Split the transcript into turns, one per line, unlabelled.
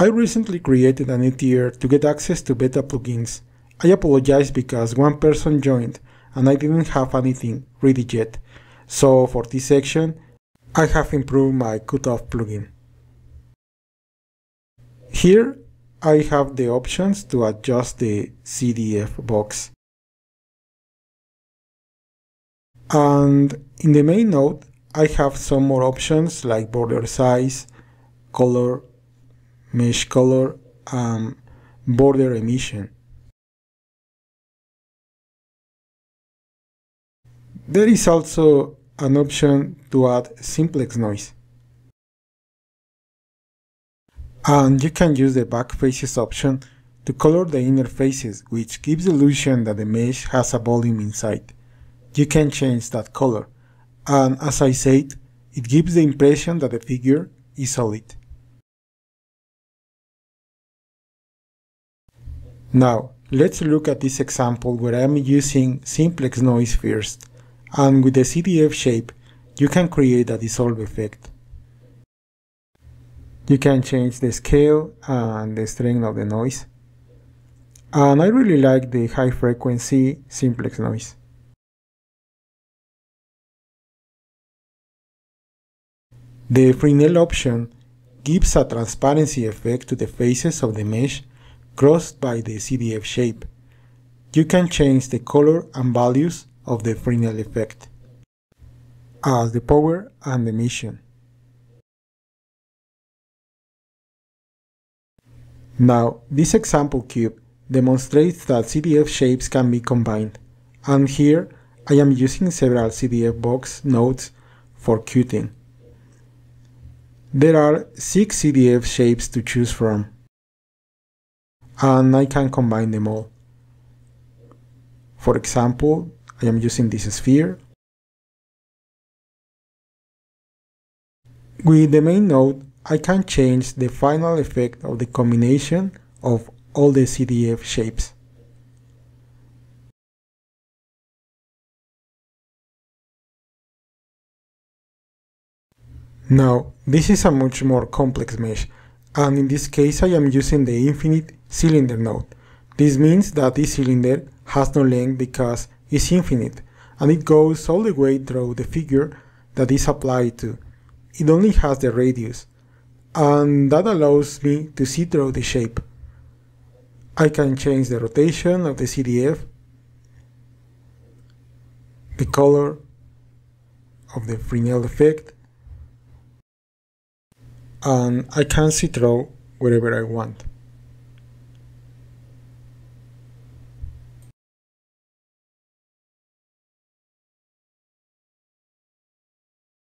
I recently created a new tier to get access to beta plugins. I apologize because one person joined and I didn't have anything ready yet. So for this section, I have improved my cutoff plugin. Here I have the options to adjust the SDF box. And in the main node, I have some more options like border size, color, mesh color, and border emission. There is also an option to add simplex noise. And you can use the back faces option to color the inner faces, which gives the illusion that the mesh has a volume inside. You can change that color, and as I said, it gives the impression that the figure is solid. Now, let's look at this example where I am using simplex noise first and with the SDF shape you can create a dissolve effect. You can change the scale and the strength of the noise. And I really like the high frequency simplex noise. The Fresnel option gives a transparency effect to the faces of the mesh crossed by the SDF shape. You can change the color and values of the Fresnel effect as the power and the emission. Now, this example cube demonstrates that SDF shapes can be combined, and here I am using several SDF box nodes for cuting. There are 6 CDF shapes to choose from, and I can combine them all. For example, I am using this sphere. With the main node, I can change the final effect of the combination of all the SDF shapes. Now, this is a much more complex mesh, and in this case I am using the infinite cylinder node. This means that this cylinder has no length because it's infinite and it goes all the way through the figure that is applied to. It only has the radius and that allows me to see through the shape. I can change the rotation of the SDF, the color of the Fresnel effect, and I can see through wherever I want.